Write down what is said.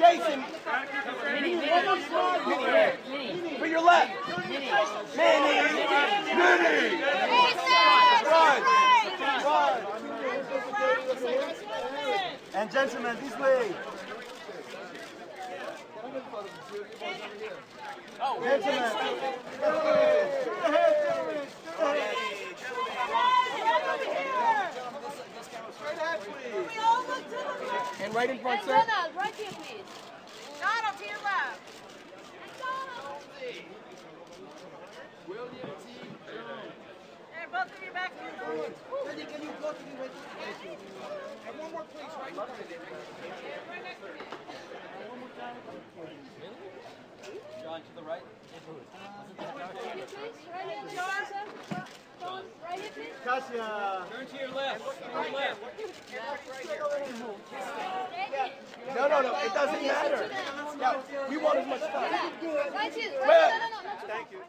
Jason, For your left. Minnie. Minnie. Run. Run. And gentlemen, this way. Gentlemen. And right in front, sir. Ronald, right here, please. Donald, to your left. And both of you back here. Can you go to the registration? And one more, please, right? John, to the right. Right here, please. Right here, please. sir. Right here, please. Turn to your left. To your left. No. It doesn't matter. Yeah, we want as much time. Thank you.